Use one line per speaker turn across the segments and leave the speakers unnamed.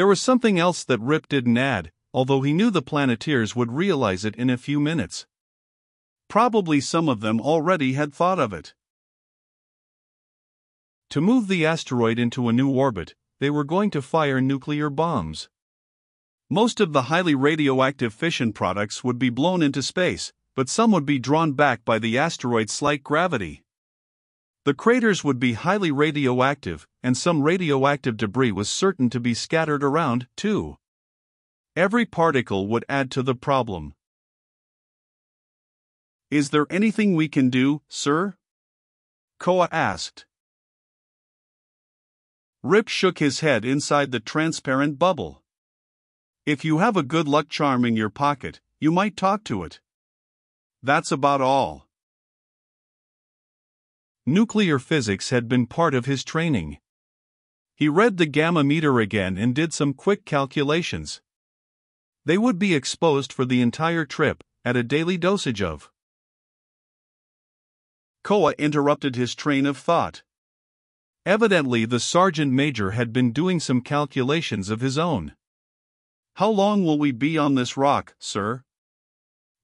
There was something else that Rip didn't add, although he knew the Planeteers would realize it in a few minutes. Probably some of them already had thought of it. To move the asteroid into a new orbit, they were going to fire nuclear bombs. Most of the highly radioactive fission products would be blown into space, but some would be drawn back by the asteroid's slight gravity. The craters would be highly radioactive, and some radioactive debris was certain to be scattered around, too. Every particle would add to the problem. Is there anything we can do, sir? Koa asked. Rip shook his head inside the transparent bubble. If you have a good luck charm in your pocket, you might talk to it. That's about all. Nuclear physics had been part of his training. He read the gamma meter again and did some quick calculations. They would be exposed for the entire trip, at a daily dosage of. Koa interrupted his train of thought. Evidently, the sergeant major had been doing some calculations of his own. How long will we be on this rock, sir?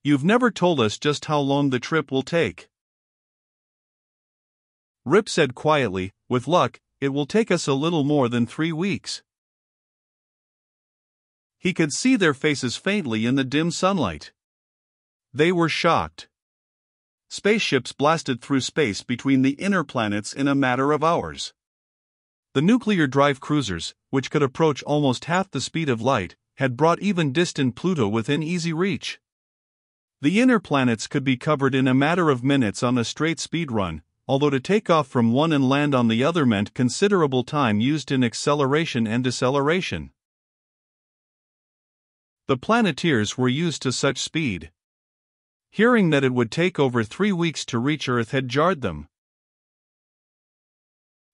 You've never told us just how long the trip will take. Rip said quietly, With luck, it will take us a little more than three weeks. He could see their faces faintly in the dim sunlight. They were shocked. Spaceships blasted through space between the inner planets in a matter of hours. The nuclear drive cruisers, which could approach almost half the speed of light, had brought even distant Pluto within easy reach. The inner planets could be covered in a matter of minutes on a straight speed run, although to take off from one and land on the other meant considerable time used in acceleration and deceleration. The Planeteers were used to such speed. Hearing that it would take over three weeks to reach Earth had jarred them.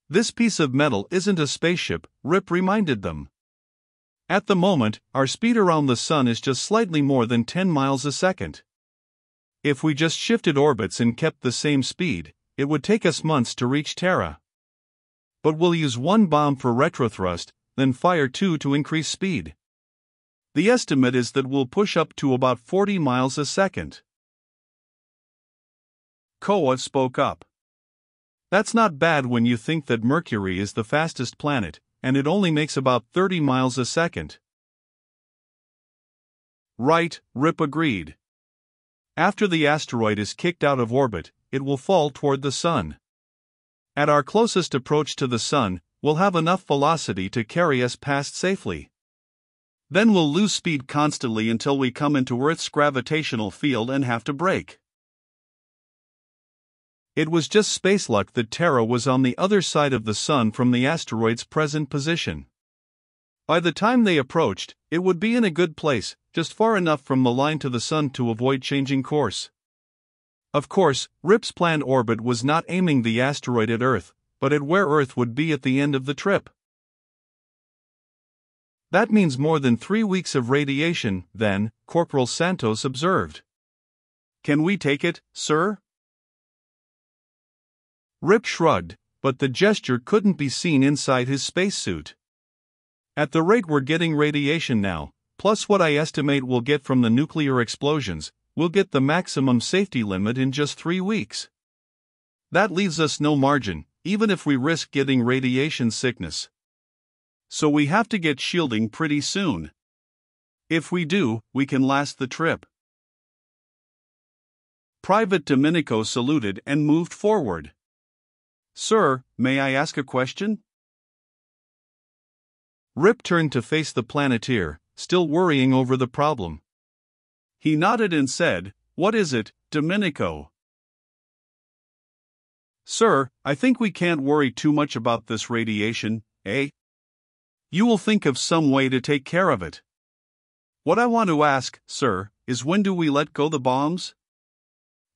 This piece of metal isn't a spaceship, Rip reminded them. At the moment, our speed around the Sun is just slightly more than 10 miles a second. If we just shifted orbits and kept the same speed, it would take us months to reach Terra. But we'll use one bomb for retrothrust, then fire two to increase speed. The estimate is that we'll push up to about 40 miles a second. Koa spoke up. That's not bad when you think that Mercury is the fastest planet, and it only makes about 30 miles a second. Right, Rip agreed. After the asteroid is kicked out of orbit, it will fall toward the Sun. At our closest approach to the Sun, we'll have enough velocity to carry us past safely. Then we'll lose speed constantly until we come into Earth's gravitational field and have to brake. It was just space luck that Terra was on the other side of the Sun from the asteroid's present position. By the time they approached, it would be in a good place, just far enough from the line to the Sun to avoid changing course. Of course, Rip's planned orbit was not aiming the asteroid at Earth, but at where Earth would be at the end of the trip. That means more than three weeks of radiation, then, Corporal Santos observed. Can we take it, sir? Rip shrugged, but the gesture couldn't be seen inside his spacesuit. At the rate we're getting radiation now, plus what I estimate we'll get from the nuclear explosions, we'll get the maximum safety limit in just three weeks. That leaves us no margin, even if we risk getting radiation sickness. So we have to get shielding pretty soon. If we do, we can last the trip. Private Domenico saluted and moved forward. Sir, may I ask a question? Rip turned to face the planeteer, still worrying over the problem. He nodded and said, What is it, Domenico? Sir, I think we can't worry too much about this radiation, eh? You will think of some way to take care of it. What I want to ask, sir, is when do we let go the bombs?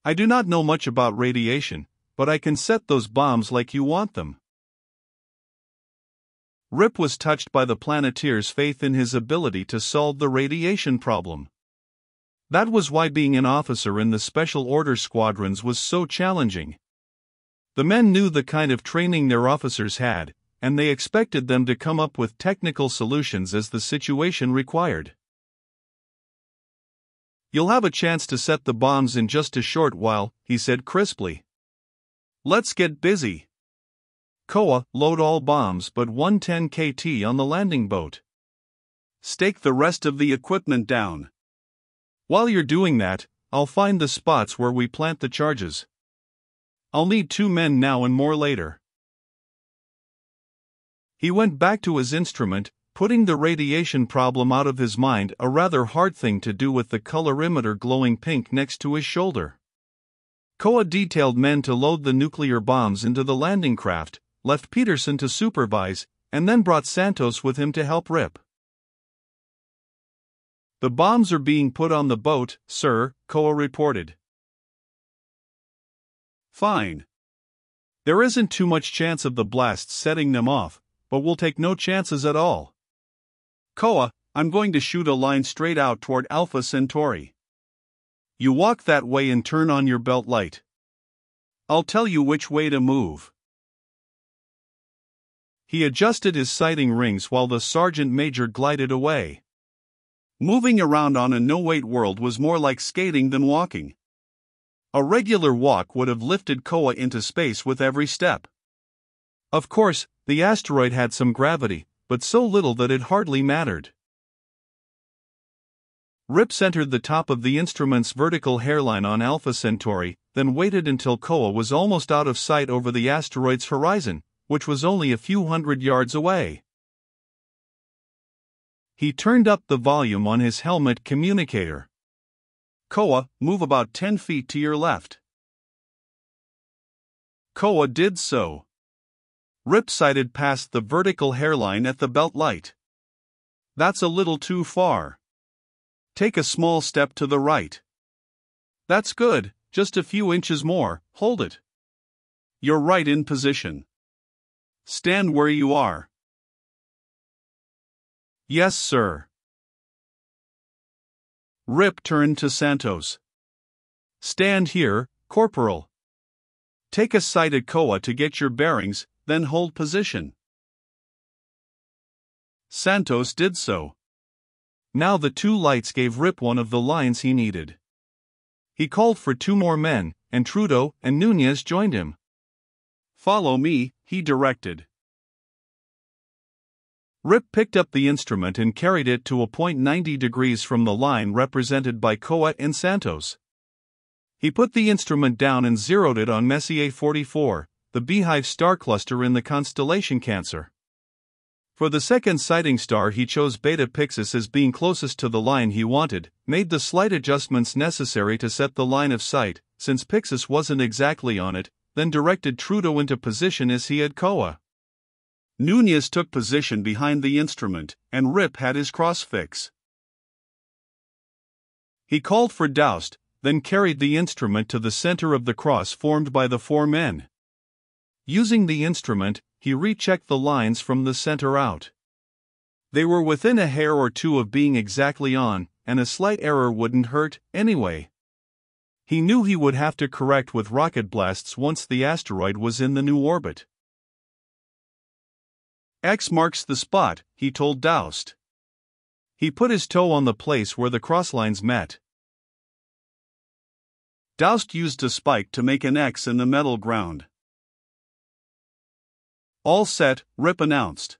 I do not know much about radiation, but I can set those bombs like you want them. Rip was touched by the Planeteer's faith in his ability to solve the radiation problem. That was why being an officer in the Special Order squadrons was so challenging. The men knew the kind of training their officers had, and they expected them to come up with technical solutions as the situation required. You'll have a chance to set the bombs in just a short while, he said crisply. Let's get busy. Koa, load all bombs but 110 KT on the landing boat. Stake the rest of the equipment down. While you're doing that, I'll find the spots where we plant the charges. I'll need two men now and more later. He went back to his instrument, putting the radiation problem out of his mind, a rather hard thing to do with the colorimeter glowing pink next to his shoulder. Koa detailed men to load the nuclear bombs into the landing craft, left Peterson to supervise, and then brought Santos with him to help Rip. The bombs are being put on the boat, sir, Koa reported. Fine. There isn't too much chance of the blasts setting them off, but we'll take no chances at all. Koa, I'm going to shoot a line straight out toward Alpha Centauri. You walk that way and turn on your belt light. I'll tell you which way to move. He adjusted his sighting rings while the sergeant major glided away. Moving around on a no weight world was more like skating than walking. A regular walk would have lifted Koa into space with every step. Of course, the asteroid had some gravity, but so little that it hardly mattered. Rip centered the top of the instrument's vertical hairline on Alpha Centauri, then waited until Koa was almost out of sight over the asteroid's horizon, which was only a few hundred yards away. He turned up the volume on his helmet communicator. Koa, move about 10 feet to your left. Koa did so. Rip sighted past the vertical hairline at the belt light. That's a little too far. Take a small step to the right. That's good, just a few inches more, hold it. You're right in position. Stand where you are. Yes, sir. Rip turned to Santos. Stand here, Corporal. Take a sight at Koa to get your bearings, then hold position. Santos did so. Now the two lights gave Rip one of the lines he needed. He called for two more men, and Trudeau and Nunez joined him. Follow me, he directed. Rip picked up the instrument and carried it to a point 90 degrees from the line represented by Koa and Santos. He put the instrument down and zeroed it on Messier 44, the beehive star cluster in the constellation Cancer. For the second sighting star, he chose Beta Pyxis as being closest to the line he wanted, made the slight adjustments necessary to set the line of sight, since Pyxis wasn't exactly on it, then directed Trudeau into position as he had Koa. Nunez took position behind the instrument, and Rip had his crossfix. He called for Doust, then carried the instrument to the center of the cross formed by the four men. Using the instrument, he rechecked the lines from the center out. They were within a hair or two of being exactly on, and a slight error wouldn't hurt, anyway. He knew he would have to correct with rocket blasts once the asteroid was in the new orbit. X marks the spot, he told Doust. He put his toe on the place where the crosslines met. Doust used a spike to make an X in the metal ground. All set, Rip announced.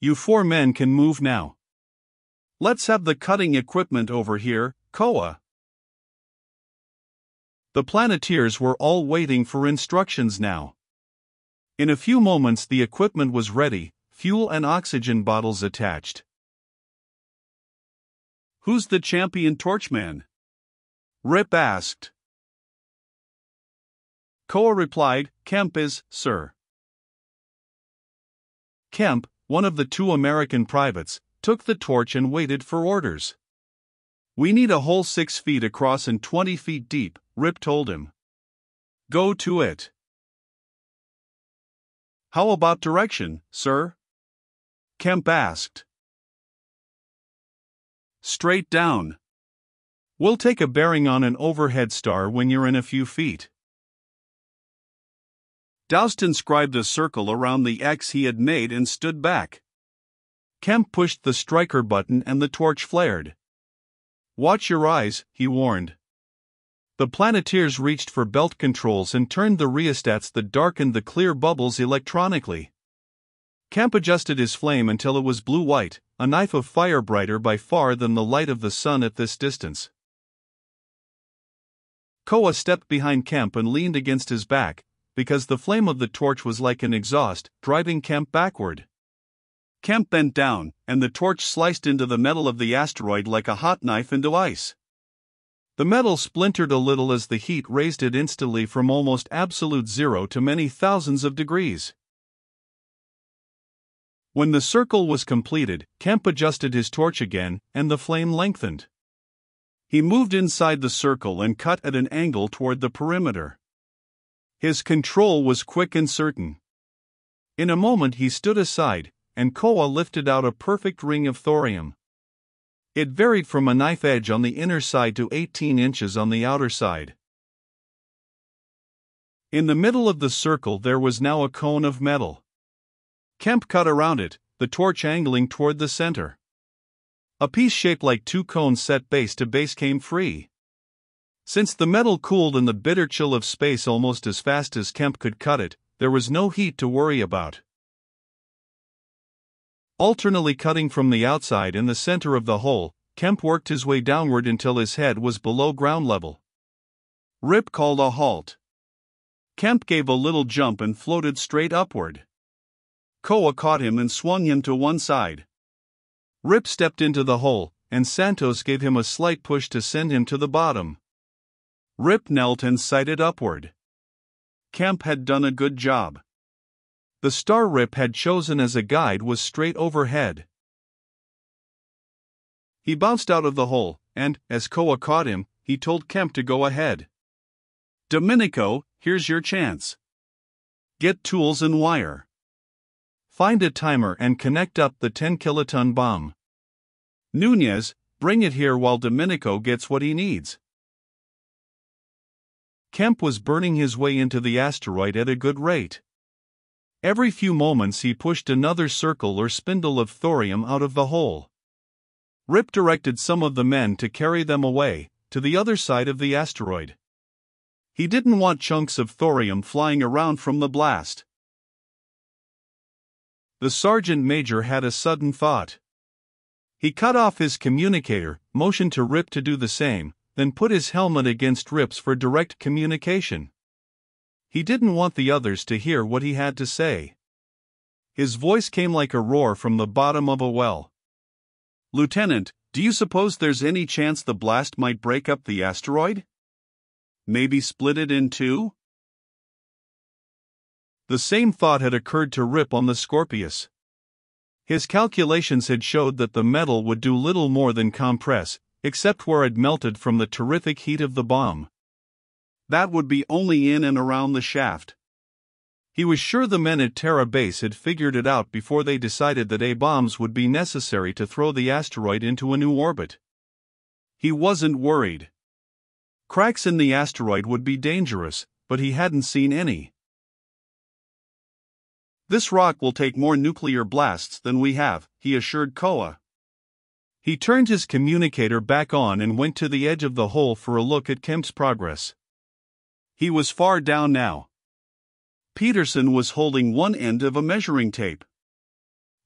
You four men can move now. Let's have the cutting equipment over here, Koa. The Planeteers were all waiting for instructions now. In a few moments, the equipment was ready, fuel and oxygen bottles attached. Who's the champion torchman? Rip asked. Koa replied, Kemp is, sir. Kemp, one of the two American privates, took the torch and waited for orders. We need a hole six feet across and 20 feet deep, Rip told him. Go to it. How about direction, sir? Kemp asked. Straight down. We'll take a bearing on an overhead star when you're in a few feet. Doust inscribed a circle around the X he had made and stood back. Kemp pushed the striker button and the torch flared. Watch your eyes, he warned. The Planeteers reached for belt controls and turned the rheostats that darkened the clear bubbles electronically. Kemp adjusted his flame until it was blue white, a knife of fire brighter by far than the light of the sun at this distance. Koa stepped behind Kemp and leaned against his back, because the flame of the torch was like an exhaust, driving Kemp backward. Kemp bent down, and the torch sliced into the metal of the asteroid like a hot knife into ice. The metal splintered a little as the heat raised it instantly from almost absolute zero to many thousands of degrees. When the circle was completed, Kemp adjusted his torch again, and the flame lengthened. He moved inside the circle and cut at an angle toward the perimeter. His control was quick and certain. In a moment he stood aside, and Koa lifted out a perfect ring of thorium. It varied from a knife edge on the inner side to 18 inches on the outer side. In the middle of the circle there was now a cone of metal. Kemp cut around it, the torch angling toward the center. A piece shaped like two cones set base to base came free. Since the metal cooled in the bitter chill of space almost as fast as Kemp could cut it, there was no heat to worry about. Alternately cutting from the outside and the center of the hole, Kemp worked his way downward until his head was below ground level. Rip called a halt. Kemp gave a little jump and floated straight upward. Koa caught him and swung him to one side. Rip stepped into the hole, and Santos gave him a slight push to send him to the bottom. Rip knelt and sighted upward. Kemp had done a good job. The star Rip had chosen as a guide was straight overhead. He bounced out of the hole, and, as Koa caught him, he told Kemp to go ahead. Domenico, here's your chance. Get tools and wire. Find a timer and connect up the 10 kiloton bomb. Nunez, bring it here while Domenico gets what he needs. Kemp was burning his way into the asteroid at a good rate. Every few moments he pushed another circle or spindle of thorium out of the hole. Rip directed some of the men to carry them away, to the other side of the asteroid. He didn't want chunks of thorium flying around from the blast. The sergeant major had a sudden thought. He cut off his communicator, motioned to Rip to do the same, then put his helmet against Rip's for direct communication. He didn't want the others to hear what he had to say. His voice came like a roar from the bottom of a well. Lieutenant, do you suppose there's any chance the blast might break up the asteroid? Maybe split it in two? The same thought had occurred to Rip on the Scorpius. His calculations had showed that the metal would do little more than compress, except where it melted from the terrific heat of the bomb. That would be only in and around the shaft. He was sure the men at Terra Base had figured it out before they decided that A bombs would be necessary to throw the asteroid into a new orbit. He wasn't worried. Cracks in the asteroid would be dangerous, but he hadn't seen any. This rock will take more nuclear blasts than we have, he assured Koa. He turned his communicator back on and went to the edge of the hole for a look at Kemp's progress. He was far down now. Peterson was holding one end of a measuring tape.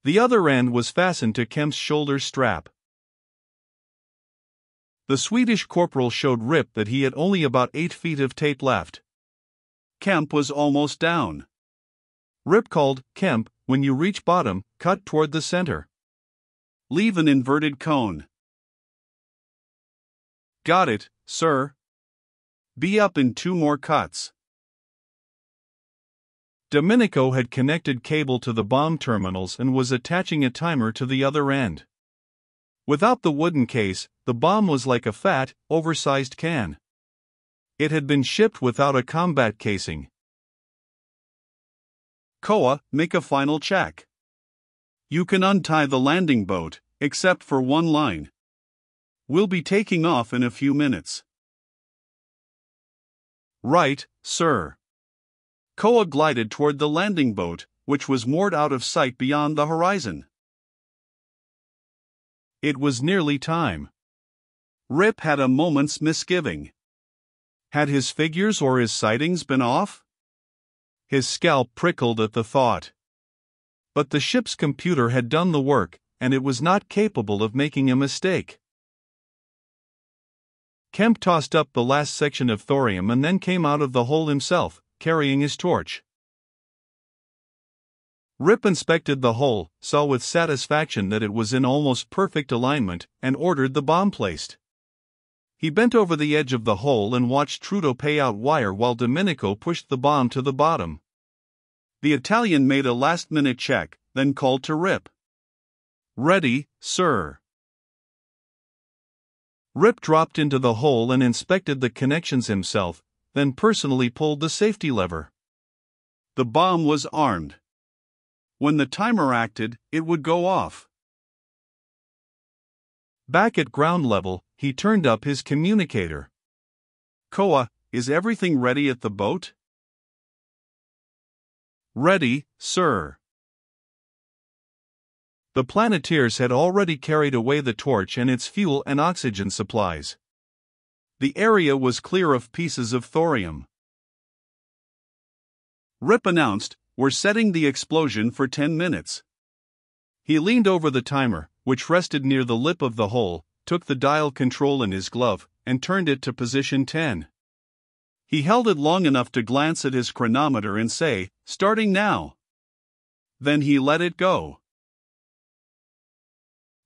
The other end was fastened to Kemp's shoulder strap. The Swedish corporal showed Rip that he had only about eight feet of tape left. Kemp was almost down. Rip called, Kemp, when you reach bottom, cut toward the center. Leave an inverted cone. Got it, sir. Be up in two more cuts. Domenico had connected cable to the bomb terminals and was attaching a timer to the other end. Without the wooden case, the bomb was like a fat, oversized can. It had been shipped without a combat casing, Koa, make a final check. You can untie the landing boat, except for one line. We'll be taking off in a few minutes. Right, sir. Koa glided toward the landing boat, which was moored out of sight beyond the horizon. It was nearly time. Rip had a moment's misgiving. Had his figures or his sightings been off? His scalp prickled at the thought. But the ship's computer had done the work, and it was not capable of making a mistake. Kemp tossed up the last section of thorium and then came out of the hole himself, carrying his torch. Rip inspected the hole, saw with satisfaction that it was in almost perfect alignment, and ordered the bomb placed. He bent over the edge of the hole and watched Trudeau pay out wire while Domenico pushed the bomb to the bottom. The Italian made a last minute check, then called to Rip. Ready, sir. Rip dropped into the hole and inspected the connections himself, then personally pulled the safety lever. The bomb was armed. When the timer acted, it would go off. Back at ground level, he turned up his communicator. Koa, is everything ready at the boat? Ready, sir. The Planeteers had already carried away the torch and its fuel and oxygen supplies. The area was clear of pieces of thorium. Rip announced, We're setting the explosion for 10 minutes. He leaned over the timer, which rested near the lip of the hole, took the dial control in his glove, and turned it to position 10. He held it long enough to glance at his chronometer and say, Starting now. Then he let it go.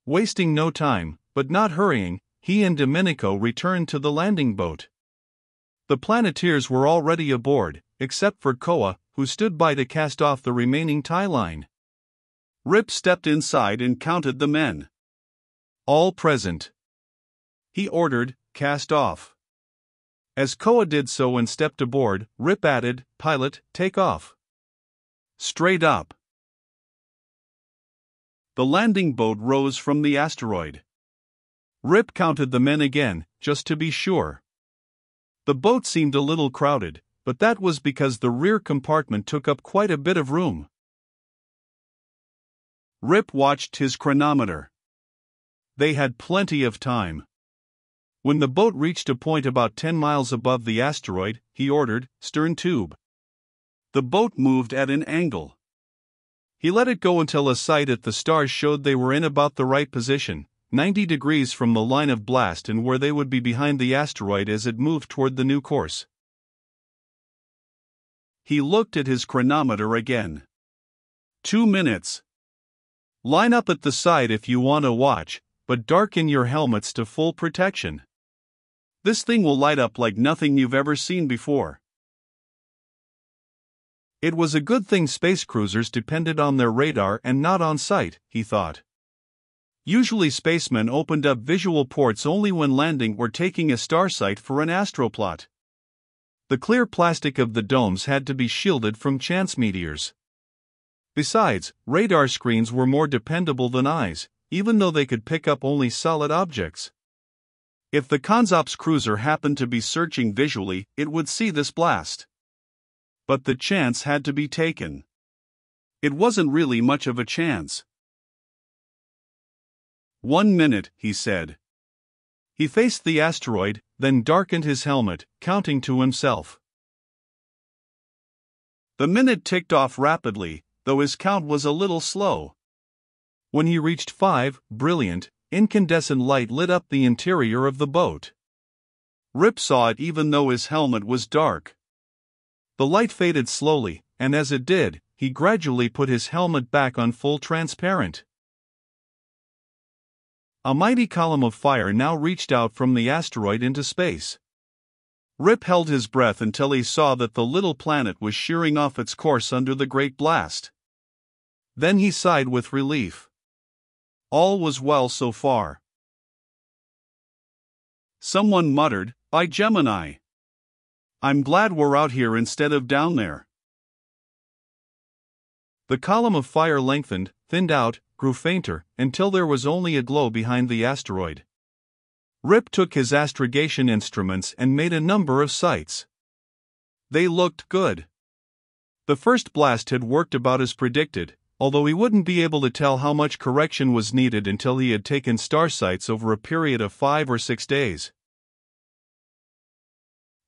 Wasting no time, but not hurrying, he and Domenico returned to the landing boat. The Planeteers were already aboard, except for Koa, who stood by to cast off the remaining tie line. Rip stepped inside and counted the men. All present. He ordered, cast off. As Koa did so and stepped aboard, Rip added, Pilot, take off. Straight up. The landing boat rose from the asteroid. Rip counted the men again, just to be sure. The boat seemed a little crowded, but that was because the rear compartment took up quite a bit of room. Rip watched his chronometer. They had plenty of time. When the boat reached a point about 10 miles above the asteroid, he ordered, stern tube. The boat moved at an angle. He let it go until a sight at the stars showed they were in about the right position, 90 degrees from the line of blast and where they would be behind the asteroid as it moved toward the new course. He looked at his chronometer again. Two minutes. Line up at the side if you want to watch, but darken your helmets to full protection. This thing will light up like nothing you've ever seen before. It was a good thing space cruisers depended on their radar and not on sight, he thought. Usually, spacemen opened up visual ports only when landing or taking a star sight for an astroplot. The clear plastic of the domes had to be shielded from chance meteors. Besides, radar screens were more dependable than eyes, even though they could pick up only solid objects. If the Consops cruiser happened to be searching visually, it would see this blast. But the chance had to be taken. It wasn't really much of a chance. One minute, he said. He faced the asteroid, then darkened his helmet, counting to himself. The minute ticked off rapidly, though his count was a little slow. When he reached five, brilliant, incandescent light lit up the interior of the boat. Rip saw it even though his helmet was dark. The light faded slowly, and as it did, he gradually put his helmet back on full transparent. A mighty column of fire now reached out from the asteroid into space. Rip held his breath until he saw that the little planet was shearing off its course under the great blast. Then he sighed with relief. All was well so far. Someone muttered, By Gemini! I'm glad we're out here instead of down there. The column of fire lengthened, thinned out, grew fainter, until there was only a glow behind the asteroid. Rip took his astrogation instruments and made a number of sights. They looked good. The first blast had worked about as predicted, although he wouldn't be able to tell how much correction was needed until he had taken star sights over a period of five or six days.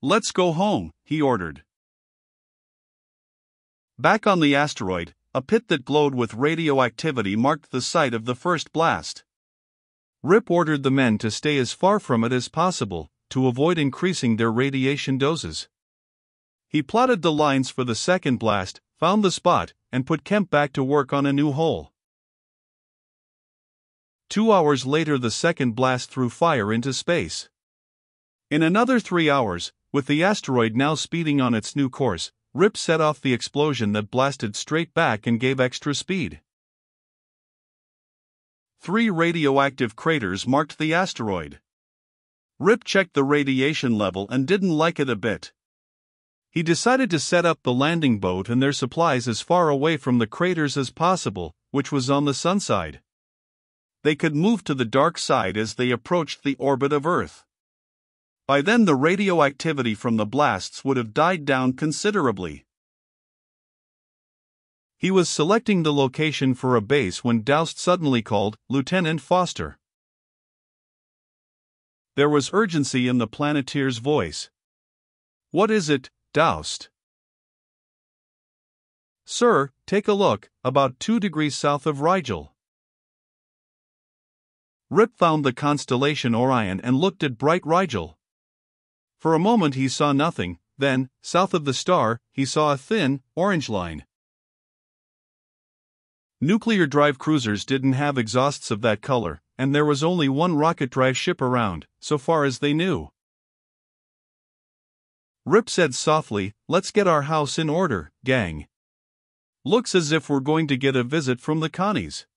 Let's go home, he ordered. Back on the asteroid, a pit that glowed with radioactivity marked the site of the first blast. Rip ordered the men to stay as far from it as possible, to avoid increasing their radiation doses. He plotted the lines for the second blast, found the spot, and put Kemp back to work on a new hole. Two hours later, the second blast threw fire into space. In another three hours, with the asteroid now speeding on its new course, Rip set off the explosion that blasted straight back and gave extra speed. Three radioactive craters marked the asteroid. Rip checked the radiation level and didn't like it a bit. He decided to set up the landing boat and their supplies as far away from the craters as possible, which was on the sun side. They could move to the dark side as they approached the orbit of Earth. By then, the radioactivity from the blasts would have died down considerably. He was selecting the location for a base when Doust suddenly called Lieutenant Foster. There was urgency in the Planeteer's voice. What is it, Doust? Sir, take a look, about two degrees south of Rigel. Rip found the constellation Orion and looked at bright Rigel. For a moment he saw nothing, then, south of the star, he saw a thin, orange line. Nuclear drive cruisers didn't have exhausts of that color, and there was only one rocket drive ship around, so far as they knew. Rip said softly, Let's get our house in order, gang. Looks as if we're going to get a visit from the Connies.